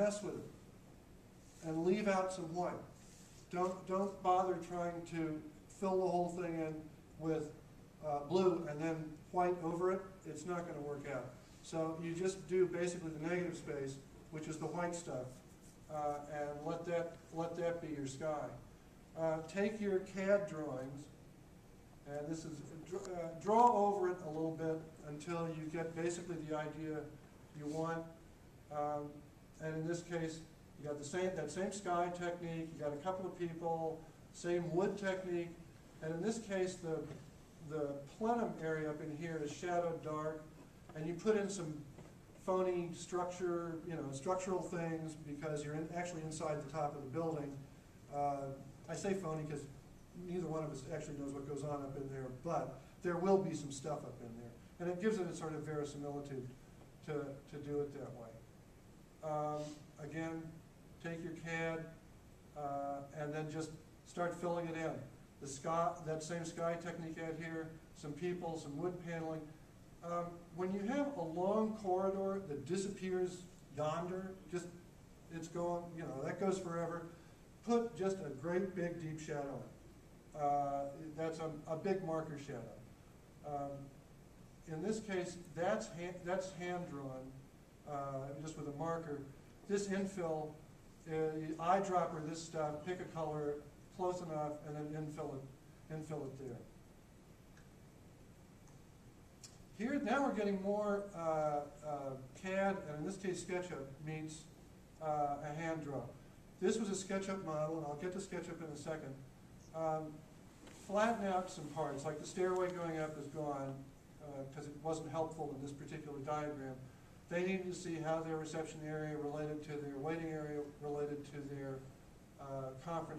mess with it. And leave out some white. Don't, don't bother trying to fill the whole thing in with uh, blue and then white over it. It's not gonna work out. So you just do basically the negative space, which is the white stuff, uh, and let that, let that be your sky. Uh, Take your CAD drawings, and this is, uh, draw over it a little bit until you get basically the idea you want. Um, And in this case, you got the same, that same sky technique, you got a couple of people, same wood technique. And in this case, the, the plenum area up in here is shadowed dark, and you put in some phony structure, you know, structural things, because you're in, actually inside the top of the building. Uh, I say phony because neither one of us actually knows what goes on up in there, but there will be some stuff up in there. And it gives it a sort of verisimilitude to, to do it that way. Um, Again, take your CAD, uh, and then just start filling it in. The sky, that same sky technique out here, some people, some wood paneling. Um, When you have a long corridor that disappears yonder, just, it's going, you know, that goes forever, put just a great big deep shadow. Uh, That's a, a big marker shadow. Um, In this case, that's hand, that's hand-drawn, uh, just with a marker. This infill, uh, eyedropper this stuff, pick a color close enough, and then infill it, infill it there. Here, now we're getting more uh, uh, CAD, and in this case SketchUp, meets uh, a hand draw. This was a SketchUp model, and I'll get to SketchUp in a second. Um, Flatten out some parts, like the stairway going up is gone, because it wasn't helpful in this particular diagram. They needed to see how their reception area related to their waiting area, related to their uh, conference